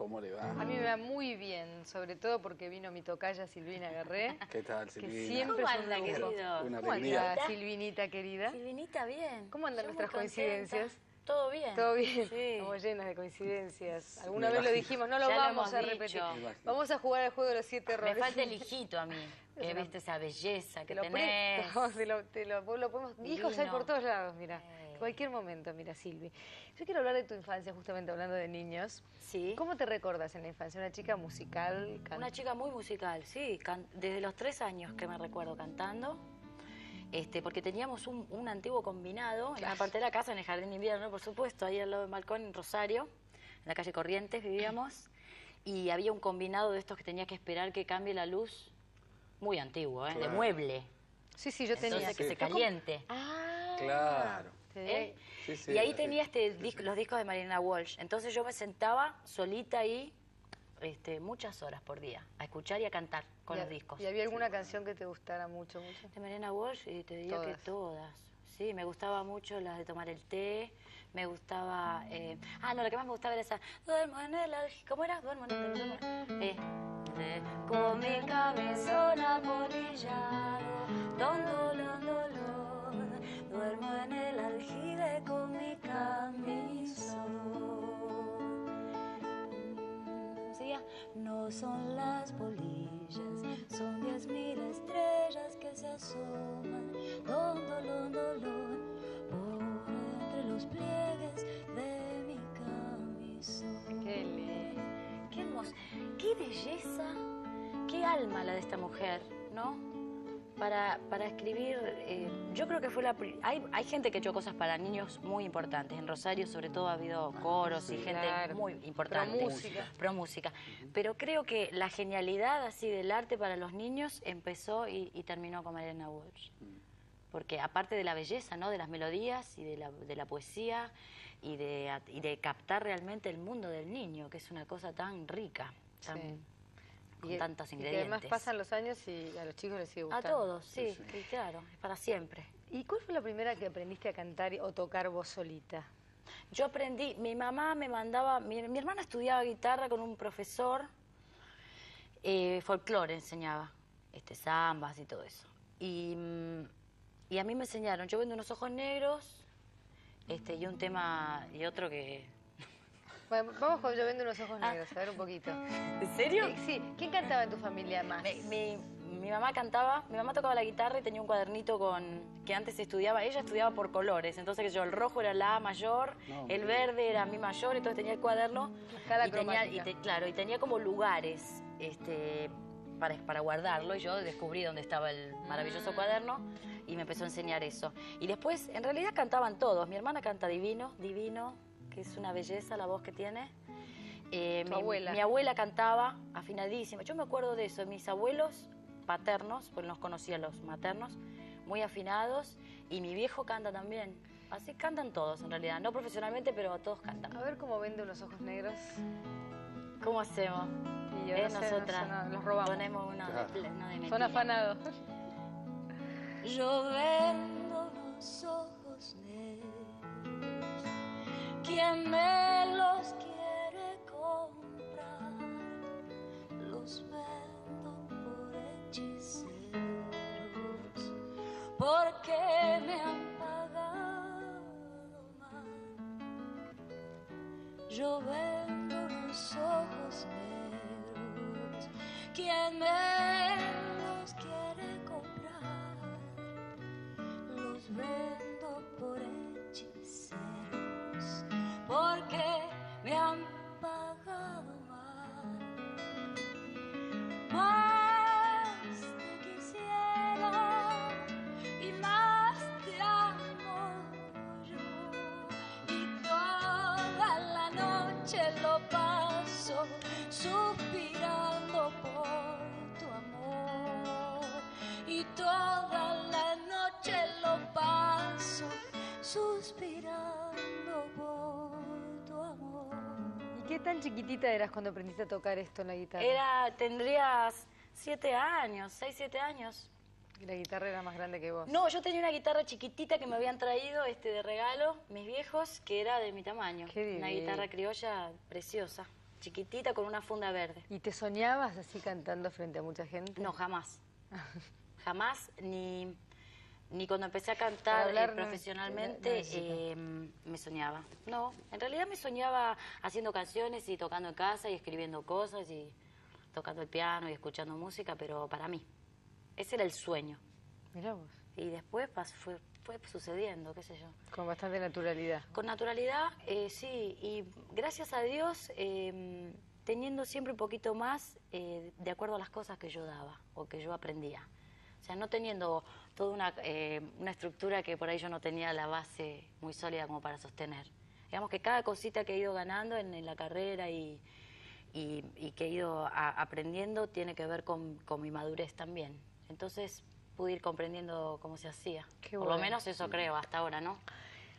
¿cómo le va? A mí me va muy bien, sobre todo porque vino mi tocaya Silvina Guerré. ¿Qué tal, Que Silvina? siempre ¿Cómo anda, querido? Una ¿Cómo alegría. anda, Silvinita querida? Silvinita, bien. ¿Cómo andan Yo nuestras coincidencias? Todo bien. Todo bien, Sí. estamos llenas de coincidencias. Alguna Me vez lo dijimos, no lo Ya vamos a repetir. Me. Vamos a jugar al juego de los siete Me errores. falta el hijito a mí. Que Es una- viste esa belleza Te que lo tenés. presto, te lo, te lo- podemos, hijos hay por todos lados, mira. Eh. Cualquier momento, mira, Silvi. Yo quiero hablar de tu infancia, justamente hablando de niños. Sí. ¿Cómo te recordas en la infancia? ¿Una chica musical? can- Una chica muy musical, sí. can- desde los tres años que me recuerdo cantando. Este, porque teníamos un, un antiguo combinado en la parte de la casa, en el jardín de invierno, por supuesto, ahí al lado del balcón, en Rosario, en la calle Corrientes vivíamos, y había un combinado de estos que tenía que esperar que cambie la luz, muy antiguo, ¿eh? de Claro. mueble, Sí, sí, yo tenía. entonces que sí. se caliente. Ah, Claro. ¿Eh? Sí, sí, y ahí tenía este disco- los discos de Marina Walsh. Entonces yo me sentaba solita ahí este, muchas horas por día a escuchar y a cantar con los discos. ¿Y había alguna canción que te gustara mucho, mucho? De Marina Walsh, y te diría que Todas. Sí, me gustaba mucho las de tomar el té, me gustaba... eh, ah, no, la que más me gustaba era esa... Duermo en el... ¿Cómo era? Duermo en el... duermo- eh, de- con mi camisón apolillado, don, don, don, don, don, duermo en el aljibe con mi camisón. Seguía, no son las polillas, son diez mil estrellas que se asoman, don, dolón, dolón, por entre los pliegues de mi camisón. Qué lindo. Qué hermoso, qué belleza, qué alma la de esta mujer, ¿no? Para, para escribir, eh, yo creo que fue la... Hay, hay gente que ha hecho cosas para niños muy importantes. En Rosario, sobre todo, ha habido coros y gente Claro. muy importante. Pro música. Pro música. Pero creo que la genialidad así del arte para los niños empezó y, y terminó con Mariana Walsh. Porque aparte de la belleza, ¿no? De las melodías y de la, de la poesía y de, y de captar realmente el mundo del niño, que es una cosa tan rica, tan- Sí. Con Y- tantos y ingredientes. además pasan los años y a los chicos les sigue A gustando. todos, sí, sí, claro, es para siempre. ¿Y cuál fue la primera que aprendiste a cantar o tocar vos solita? Yo aprendí, mi mamá me mandaba, mi, mi hermana estudiaba guitarra con un profesor, eh, folclore enseñaba, este, zambas y todo eso. Y, mm, y a mí me enseñaron, yo vendo unos ojos negros, este, y un tema, y otro que... Bueno, vamos con Yo vendo unos ojos negros, a ver un poquito. ¿En serio? Eh, Sí, ¿quién cantaba en tu familia más? Mi, mi- mi mamá cantaba, mi mamá tocaba la guitarra y tenía un cuadernito con que antes estudiaba, ella estudiaba por colores, entonces que yo el rojo era la A mayor, No, el verde era mi mayor, entonces tenía el cuaderno Escala y tenía, y te- claro, y tenía como lugares este para, para guardarlo y yo descubrí dónde estaba el maravilloso cuaderno y me empezó a enseñar eso. Y después, en realidad cantaban todos, mi hermana canta divino, divino, que es una belleza la voz que tiene. Eh, mi, abuela. mi abuela cantaba afinadísima. Yo me acuerdo de eso, mis abuelos paternos, pues los conocía los maternos, muy afinados, y mi viejo canta también. Así cantan todos en realidad, no profesionalmente, pero todos cantan. A ver cómo vende unos ojos negros. ¿Cómo hacemos? Y yo Eh, no sé, no nosotras sé, no, los robamos. ponemos uno de, Claro. Son afanados. Yo vendo los ojos negros. Quien me los quiere comprar, los vendo por hechiceros, porque me han pagado mal. Yo vendo los ojos negros. Quien me los quiere comprar, los vendo tan chiquitita eras cuando aprendiste a tocar esto en la guitarra? Era, tendrías siete años, seis, siete años. Y la guitarra era más grande que vos. No, yo tenía una guitarra chiquitita que me habían traído este de regalo mis viejos, que era de mi tamaño. Qué una guitarra criolla preciosa, chiquitita con una funda verde. ¿Y te soñabas así cantando frente a mucha gente? No, jamás. jamás, ni, ni cuando empecé a cantar hablar eh, profesionalmente no eh, me soñaba. No, en realidad me soñaba haciendo canciones y tocando en casa y escribiendo cosas y tocando el piano y escuchando música, pero para mí. Ese era el sueño. Mirá vos, Y después fue, fue sucediendo, qué sé yo. con bastante naturalidad. Con naturalidad, eh, sí, y gracias a Dios, eh, teniendo siempre un poquito más eh, de acuerdo a las cosas que yo daba o que yo aprendía. O sea, no teniendo toda una, eh, una estructura que por ahí yo no tenía la base muy sólida como para sostener. Digamos que cada cosita que he ido ganando en, en la carrera y, y- y que he ido a- aprendiendo tiene que ver con, con mi madurez también. Entonces pude ir comprendiendo cómo se hacía. Qué Por lo menos eso creo hasta ahora, ¿no?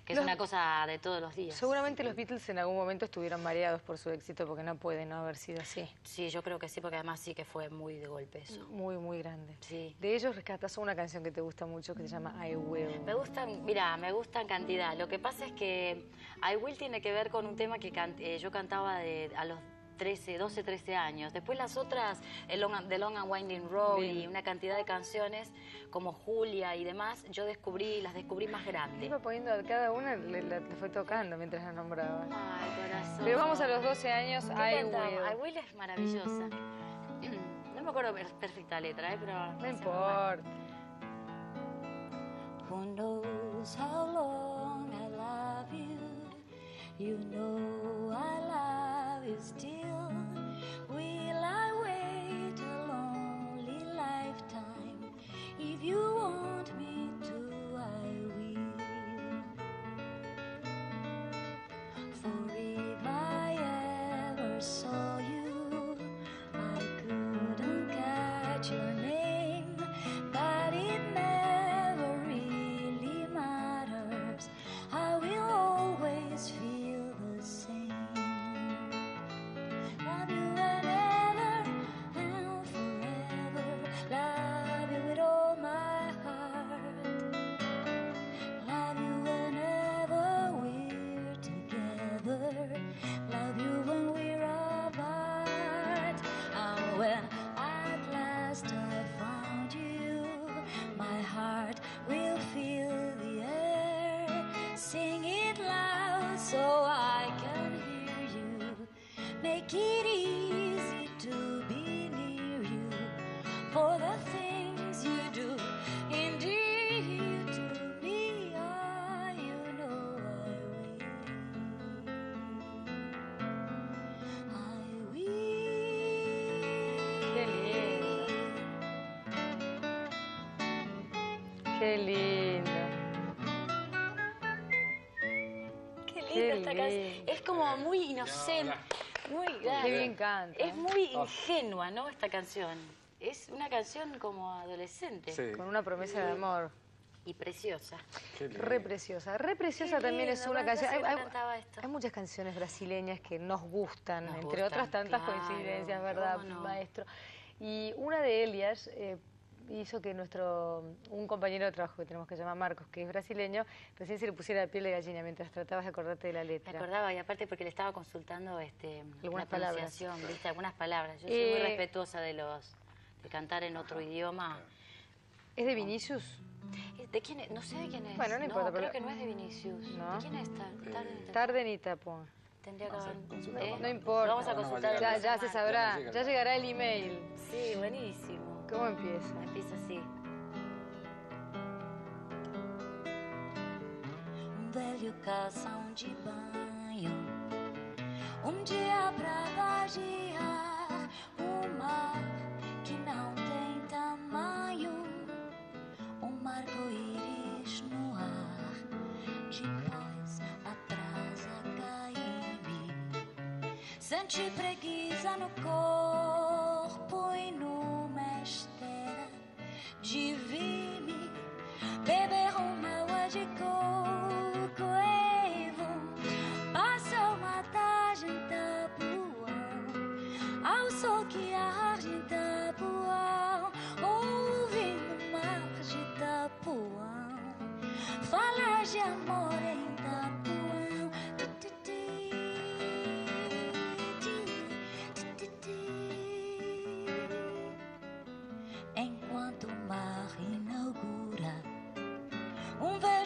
Que es una cosa de todos los días. Seguramente los Beatles en algún momento estuvieron mareados por su éxito porque no puede no haber sido así. Sí, yo creo que sí, porque además sí que fue muy de golpe eso. Muy, muy grande. Sí. De ellos rescatas una canción que te gusta mucho que se llama I Will. Me gustan, mira, me gustan cantidad. Lo que pasa es que I Will tiene que ver con un tema que can- eh, yo cantaba de, a los 13, 12, 13 años. Después las otras, el long, and- The Long and Winding Road y una cantidad de canciones como Julia y demás, yo descubrí, las descubrí más grandes. Iba poniendo a cada una, le, la- la fue tocando mientras la nombraba. Ay, corazón. Pero vamos a los 12 años, ¿Qué I? Will. I Will es maravillosa. No me acuerdo per- perfecta letra, ¿eh? pero... No importa. Who knows how long I love you? You know I love you still. for. Qué lindo. Qué linda esta canción. Es como muy inocente. Muy, Qué bien canta. Es muy ingenua, ¿no? Esta canción. Es una canción como adolescente Sí. Con una promesa de amor. y preciosa. Qué lindo. Re preciosa. Re preciosa Qué también es una ¿cuántas canción. Hay, hay- cantaba esto? hay muchas canciones brasileñas que nos gustan, Nos entre gustan, otras tantas claro, coincidencias, ¿verdad, cómo no. maestro? Y una de ellas eh, hizo que nuestro, un compañero de trabajo que tenemos que se llama Marcos, que es brasileño, recién se le pusiera la piel de gallina mientras tratabas de acordarte de la Me letra. acordaba, y aparte porque le estaba consultando este, Algunas la palabras. ¿viste? Algunas palabras. Yo soy muy Eh, respetuosa de los de cantar en otro idioma. ¿Es de Vinicius? Eh, ¿De quién es? No sé de quién es. Bueno, no importa, creo pero- que no es de Vinicius. ¿No? ¿De quién es? Tar- Tar- Tarde ni tapón. Tendría que haber- consultar ¿eh? No importa. Lo vamos a consultar. Ya, el ya se sabrá, Ya llega. ya llegará el email. Sí, buenísimo. ¿Cómo empieza? Empieza así. Um velho calção de banho. Um dia pra vagiar. Um mar que não tem tamanho. Um arco-íris no ar. De paz atrás a cair. Sente preguiça no corpo de vime. Beber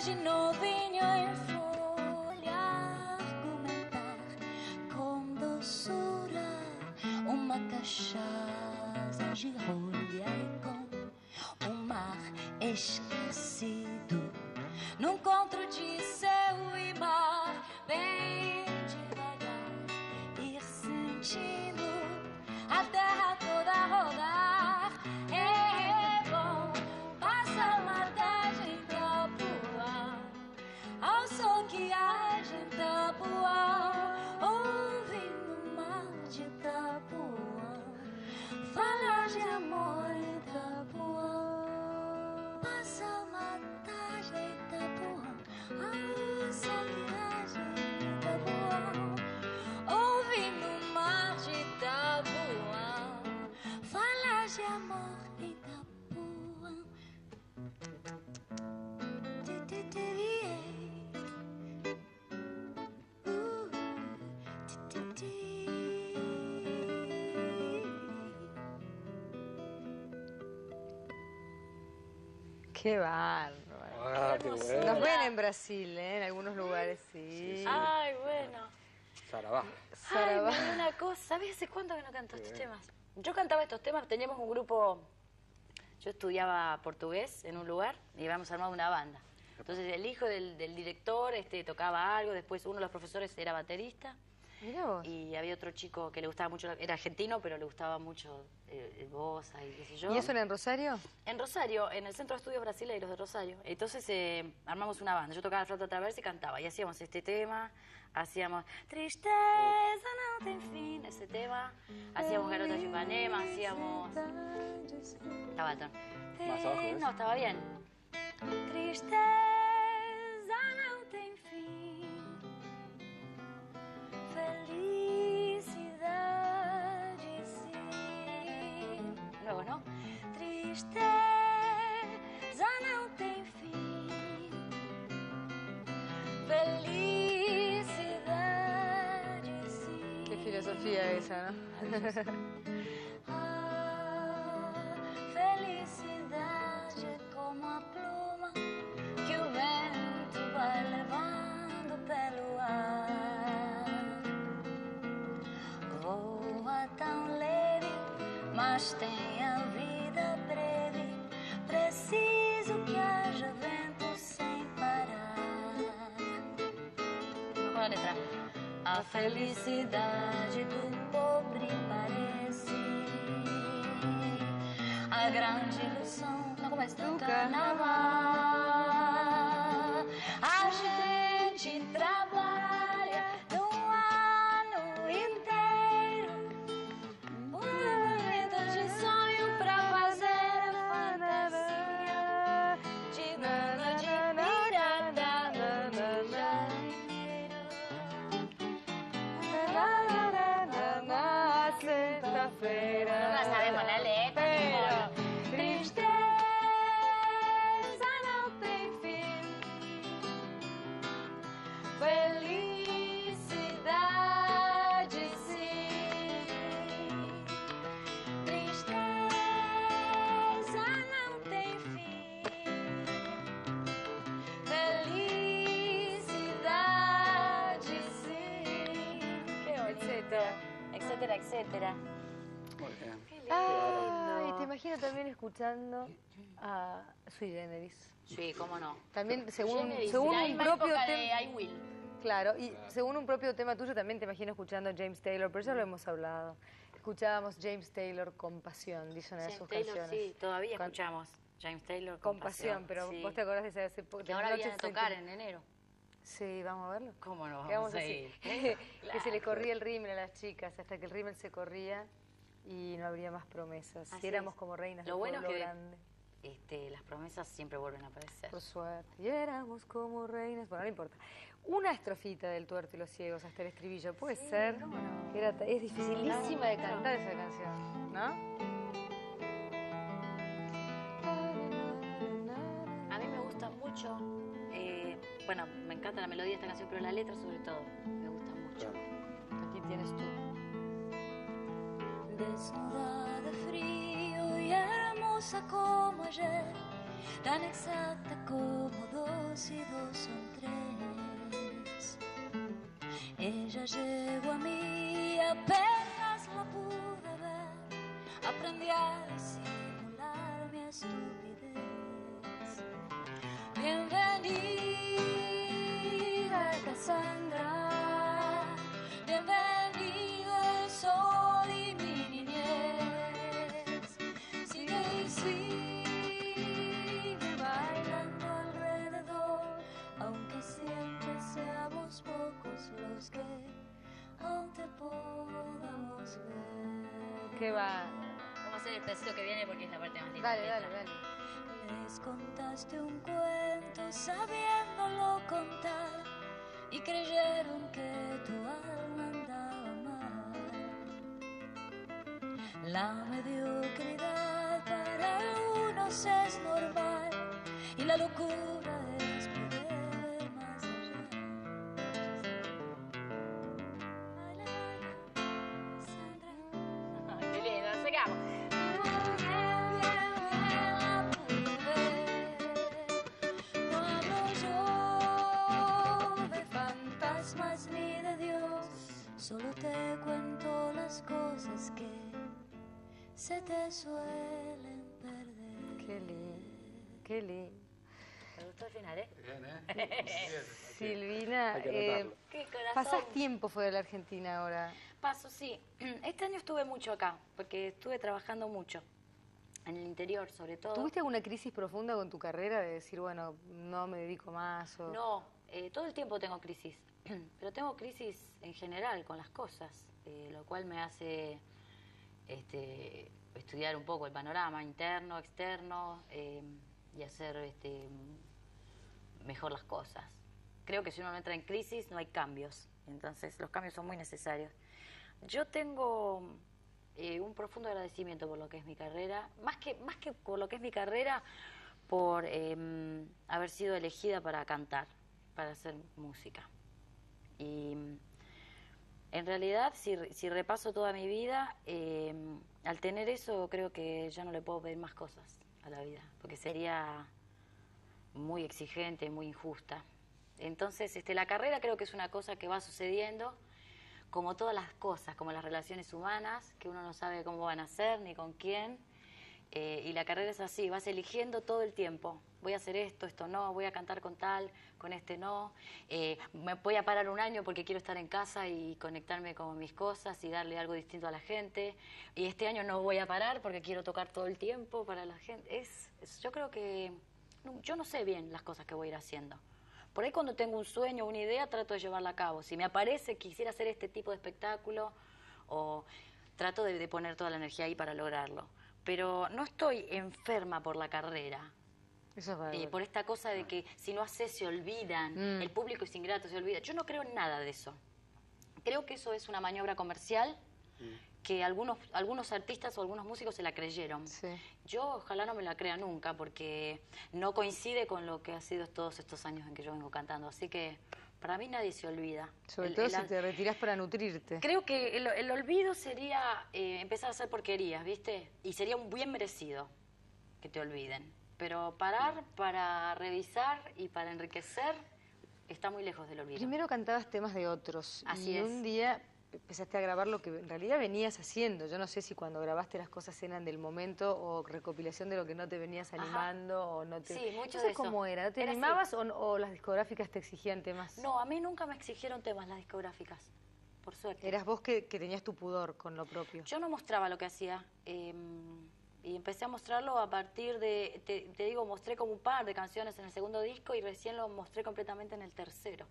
de novinho em folha argumentar com doçura uma cachaça de rolha e com um mar esquecido Qué bárbaro. Ah, qué Nos bueno. ven en Brasil, ¿eh? en algunos lugares, sí. Ay, bueno. Sarabá. Ay, Sarabá. me dio una cosa. ¿Sabes hace cuánto que no canto estos temas? Yo cantaba estos temas, teníamos un grupo. Yo estudiaba portugués en un lugar y habíamos armado una banda. Entonces el hijo del, del director este, tocaba algo, después uno de los profesores era baterista Mira vos. y había otro chico que le gustaba mucho, era argentino, pero le gustaba mucho eh, el bossa y qué sé yo. ¿Y eso era en Rosario? En Rosario, en el Centro de Estudios Brasileiros de Rosario. Entonces eh, armamos una banda. Yo tocaba la flauta traversa y cantaba. Y hacíamos este tema, hacíamos Tristeza no tem fin, ese tema. Hacíamos Garotas de Ipanema, hacíamos... Estaba alto. Más abajo, ¿ves? No, estaba bien. Tristeza Felicidade sim. Luego, ¿no? Tristeza não tem fim. Felicidade sim. Qué filosofía esa, ¿no? Ah, A felicidade do pobre parece a grande ilusão. Não começa do carnaval. Etcétera, etcétera. Muy bien. Ay, te imagino también escuchando a Sui Generis. Sí, cómo no. También según, Generis, según un propio tema. de I Will. Claro, y según un propio tema tuyo también te imagino escuchando a James Taylor, pero ya lo hemos hablado. Escuchábamos James Taylor con pasión, dice una de James sus Taylor, canciones. sí, todavía Con- escuchamos James Taylor Con pasión, pero sí. vos te acordás de esa ese po- Que ahora viene a tocar en enero. Sí, vamos a verlo. ¿Cómo no Quedamos vamos a ir? que se le corría el rímel a las chicas, hasta que el rímel se corría y no habría más promesas. Así Si éramos es. como reinas Lo de bueno pueblo que- grande, Este, las promesas siempre vuelven a aparecer. por suerte. Y éramos como reinas. Bueno, no importa. Una estrofita del tuerto y los ciegos hasta el estribillo, puede ser. Que era ta- es dificilísima de cantar esa canción, ¿no? A mí me gusta mucho, bueno, me encanta la melodía de esta canción, pero la letra sobre todo me gusta mucho. Claro. Aquí tienes tú. Desnuda de frío y hermosa como ayer, tan exacta como dos dos y dos son tres. Ella llegó a mí, apenas la pude ver. Aprendí a disimular mi estupidez. Aún te podamos ver. ¿Qué va? Vamos a hacer el pedacito que viene porque es la parte más linda. Dale, dale, dale. Les contaste un cuento sabiéndolo contar y creyeron que tu alma andaba mal. La mediocridad para algunos es normal y la locura se te suelen perder. Qué lindo, qué lindo. Me gustó el final, ¿eh? Bien, ¿eh? Bien. Silvina, eh. Qué corazón. pasás tiempo fuera de la Argentina ahora. Paso, sí. Este año estuve mucho acá, porque estuve trabajando mucho. En el interior, sobre todo. ¿Tuviste alguna crisis profunda con tu carrera de decir, bueno, no me dedico más? O... No, eh, todo el tiempo tengo crisis, pero tengo crisis en general con las cosas, eh, lo cual me hace este, estudiar un poco el panorama interno, externo eh, y hacer este, mejor las cosas. Creo que si uno no entra en crisis no hay cambios, entonces los cambios son muy necesarios. Yo tengo eh, un profundo agradecimiento por lo que es mi carrera, más que, más que por lo que es mi carrera, por em, haber sido elegida para cantar, para hacer música. En realidad, si, si repaso toda mi vida, em, al tener eso creo que ya no le puedo pedir más cosas a la vida, porque sería muy exigente, muy injusta. Entonces, este, la carrera creo que es una cosa que va sucediendo, como todas las cosas, como las relaciones humanas, que uno no sabe cómo van a ser ni con quién. Eh, y la carrera es así, vas eligiendo todo el tiempo. Voy a hacer esto, esto no, voy a cantar con tal, con este no. Eh, me voy a parar un año porque quiero estar en casa y conectarme con mis cosas y darle algo distinto a la gente. Y este año no voy a parar porque quiero tocar todo el tiempo para la gente. Es, es- yo creo que no- yo no sé bien las cosas que voy a ir haciendo. Por ahí cuando tengo un sueño, una idea, trato de llevarla a cabo. Si me aparece, quisiera hacer este tipo de espectáculo o trato de, de poner toda la energía ahí para lograrlo. Pero no estoy enferma por la carrera. Eso es. Eh, por esta cosa de que si no haces se olvidan, Mm. el público es ingrato, se olvida. Yo no creo en nada de eso. Creo que eso es una maniobra comercial que algunos, algunos artistas o algunos músicos se la creyeron. Sí. Yo ojalá no me la crea nunca porque no coincide con lo que ha sido todos estos años en que yo vengo cantando. Así que para mí nadie se olvida. Sobre El- todo el si te retirás para nutrirte. Creo que el, el olvido sería eh, empezar a hacer porquerías, ¿viste? Y sería un bien merecido que te olviden. Pero parar para revisar y para enriquecer está muy lejos del olvido. Primero cantabas temas de otros Así y es. un día empezaste a grabar lo que en realidad venías haciendo. Yo no sé si cuando grabaste las cosas eran del momento o recopilación de lo que no te venías Ajá. animando o no te... Sí, mucho no sé de eso. cómo era. ¿No ¿Te Era animabas o, o las discográficas te exigían temas? No, a mí nunca me exigieron temas las discográficas, por suerte. Eras vos que, que tenías tu pudor con lo propio. Yo no mostraba lo que hacía. eh, y empecé a mostrarlo a partir de, te, digo, mostré como un par de canciones en el segundo disco y recién lo mostré completamente en el tercero.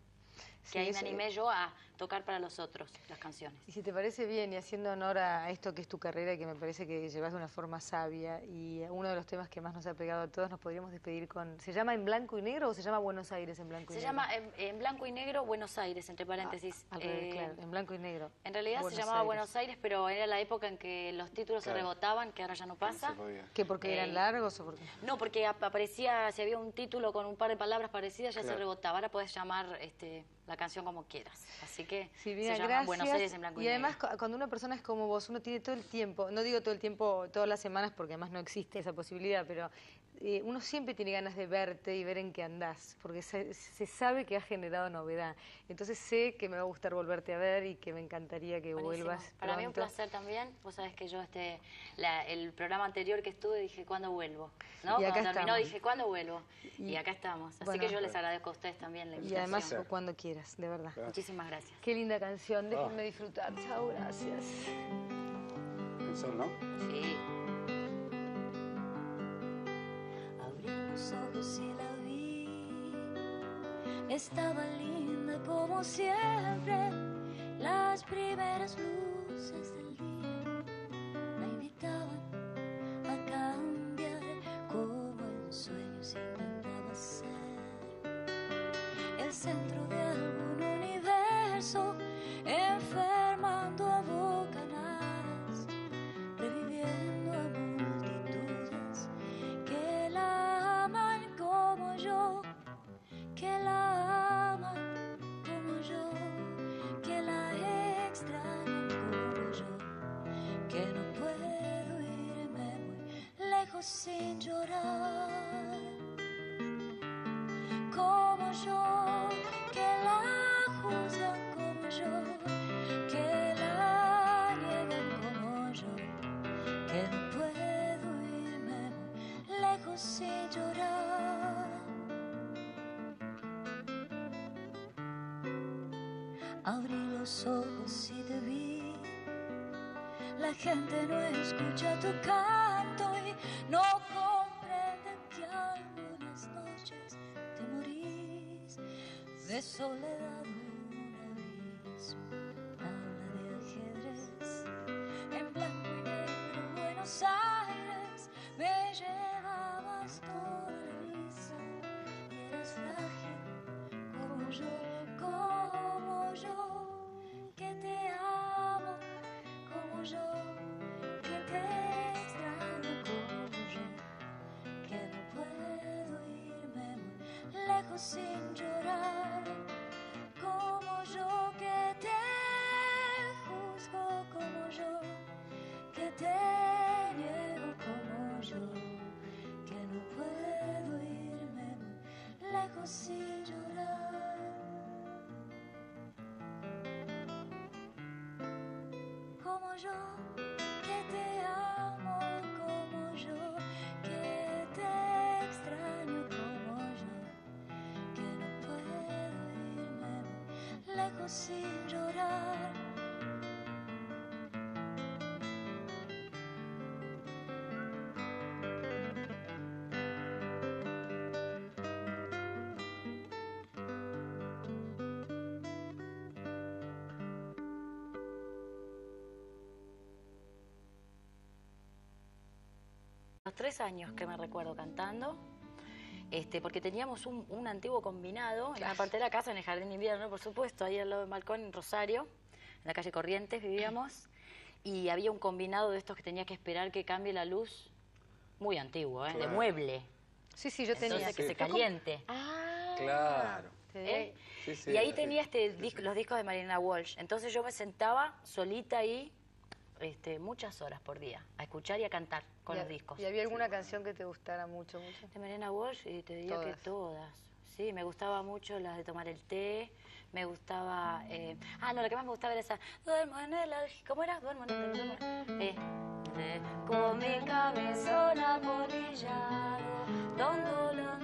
Que ahí me animé yo a tocar para los otros las canciones. Y si te parece bien y haciendo honor a esto que es tu carrera y que me parece que llevas de una forma sabia y uno de los temas que más nos ha pegado a todos, nos podríamos despedir con... ¿Se llama En Blanco y Negro o se llama Buenos Aires en Blanco y Se Negro? llama en, en blanco y negro Buenos Aires, entre paréntesis. Al revés, Eh, claro, En Blanco y Negro. En realidad Buenos se llamaba Aires. Buenos Aires, pero era la época en que los títulos Claro. se rebotaban, que ahora ya no pasa. se. ¿Qué, porque Eh, eran largos o porque...? No, porque ap- aparecía, si había un título con un par de palabras parecidas, ya se rebotaba. Ahora puedes llamar este, eh, la canción como quieras. Así que Sí, se llama gracias. Buenos Aires en blanco y, y además, negro. cuando una persona es como vos, uno tiene todo el tiempo, no digo todo el tiempo, todas las semanas, porque además no existe esa posibilidad, pero eh, uno siempre tiene ganas de verte y ver en qué andás, porque se, se sabe que has generado novedad. Entonces sé que me va a gustar volverte a ver y que me encantaría que Buenísimo. vuelvas. Para mí un placer también. Vos sabés que yo este la- el programa anterior que estuve dije, ¿cuándo vuelvo? ¿No? Y acá Cuando terminó estamos. dije, ¿cuándo vuelvo? Y, Y- acá estamos. Así bueno. que yo les agradezco a ustedes también la Y invitación. además Placer. cuando quieras, de verdad. Claro. Muchísimas gracias. Qué linda canción, déjenme Ah. disfrutar. Chao, gracias. El sol, ¿no? Sí. Y la vi. Estaba linda como siempre. Las primeras luces del sin llorar como yo, que la juzgan como yo, que la niegan como yo, que no puedo irme lejos sin llorar. Abrí los ojos y te vi. La gente no escucha tu canto sin llorar, como yo, que te juzgo como yo, que te niego como yo, que no puedo irme lejos sin llorar. como yo, lejos sin llorar. Tres años que me recuerdo cantando, este, porque teníamos un, un antiguo combinado en la parte de la casa, en el jardín de invierno, por supuesto, ahí al lado del balcón, en Rosario, en la calle Corrientes vivíamos, y había un combinado de estos que tenía que esperar que cambie la luz, muy antiguo, ¿eh? de Claro. mueble, Sí, sí, yo tenía. entonces que Sí. se caliente. Ah, Claro. ¿eh? Sí, sí, y ahí sí. tenía este disco- los discos de Marina Walsh. Entonces yo me sentaba solita ahí este, muchas horas por día a escuchar y a cantar con y, los discos. ¿Y había alguna canción que te gustara mucho, mucho? De Marina Walsh, y te diría que Todas. Sí, me gustaba mucho las de tomar el té, me gustaba... eh, ah, no, la que más me gustaba era esa... Duermo en el... ¿Cómo era? Duermo en el... duermo- eh, de- con mi camisón apolillado, don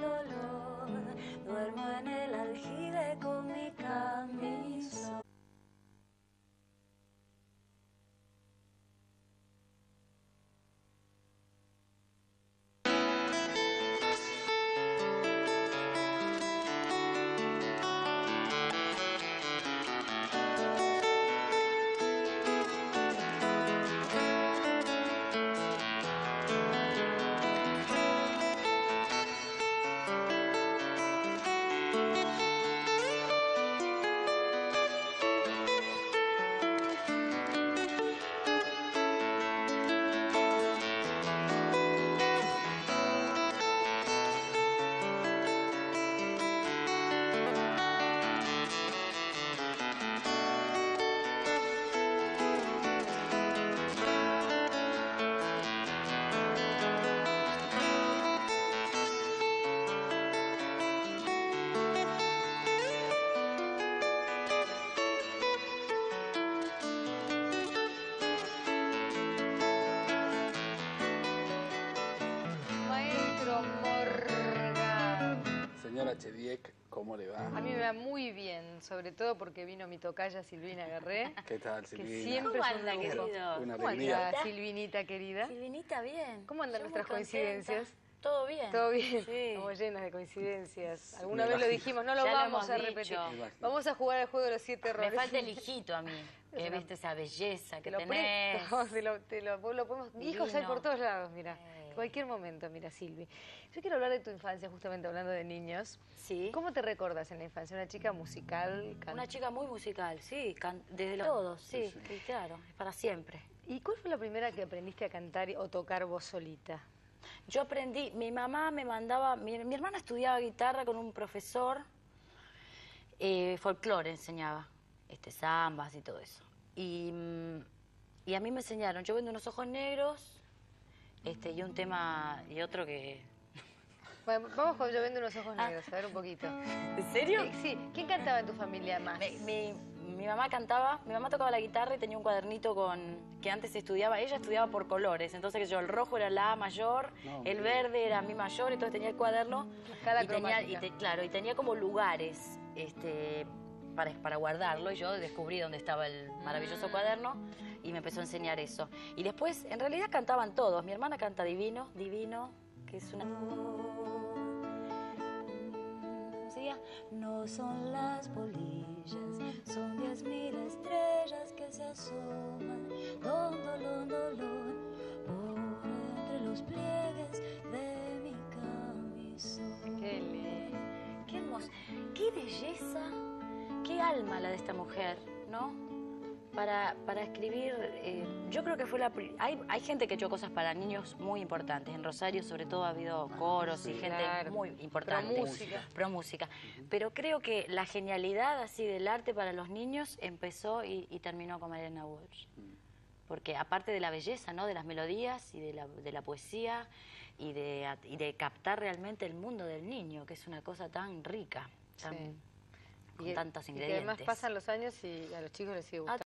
¿cómo le va? A mí me va muy bien, sobre todo porque vino mi tocaya Silvina Guerré, ¿Qué tal, que Silvina? siempre ¿Cómo anda, querido? Una ¿Cómo anda, Silvinita querida? Silvinita, bien. ¿Cómo andan Yo nuestras coincidencias? Todo bien. Todo bien, Sí. estamos llenas de coincidencias. Alguna Me vez lo dijimos, no lo Ya vamos a repetir. Me. Vamos a jugar al juego de los siete Me errores. falta el hijito a mí, que viste esa belleza que Te lo tenés. presto, te lo, te lo- lo podemos... Hijos hay por todos lados, mira. Eh. Cualquier momento, mira, Silvi. Yo quiero hablar de tu infancia, justamente hablando de niños. Sí. ¿Cómo te recordas en la infancia? ¿Una chica musical? can- Una chica muy musical, sí, can- desde los todos, sí, Sí, sí, claro, es para siempre. ¿Y cuál fue la primera que aprendiste a cantar o tocar vos solita? Yo aprendí, mi mamá me mandaba, mi, mi hermana estudiaba guitarra con un profesor, eh, folclore enseñaba, este, zambas y todo eso. Y, mm, y a mí me enseñaron, yo vendo unos ojos negros, este, y un tema, y otro que... Bueno, vamos con Yo vendo unos ojos negros, a ver un poquito. ¿En serio? Eh, Sí, ¿quién cantaba en tu familia más? Mi, mi- mi mamá cantaba, mi mamá tocaba la guitarra y tenía un cuadernito con que antes estudiaba, ella estudiaba por colores, entonces que yo el rojo era la A mayor, No, el verde era mi mayor, entonces tenía el cuaderno Cada y tenía, y te- claro, y tenía como lugares este, para, para guardarlo y yo descubrí dónde estaba el maravilloso cuaderno y me empezó a enseñar eso. Y después, en realidad cantaban todos, mi hermana canta divino, divino, que es una... No son las polillas, son diez mil estrellas que se asoman, don, dolón, dolón, por entre los pliegues de mi camisón. Qué lindo. Qué hermoso, qué belleza, qué alma la de esta mujer, ¿no? Para, para escribir, eh, yo creo que fue la... Hay, hay gente que ha hecho cosas para niños muy importantes. En Rosario, sobre todo, ha habido coros y gente Claro. muy importante. Pro música. Pro música. Pero creo que la genialidad así del arte para los niños empezó y, y terminó con Mariana Walsh. Porque aparte de la belleza, ¿no? De las melodías y de la, de la poesía y de, y de captar realmente el mundo del niño, que es una cosa tan rica, tan, Sí. Con Y- tantos y ingredientes. que además pasan los años y a los chicos les sigue gustando.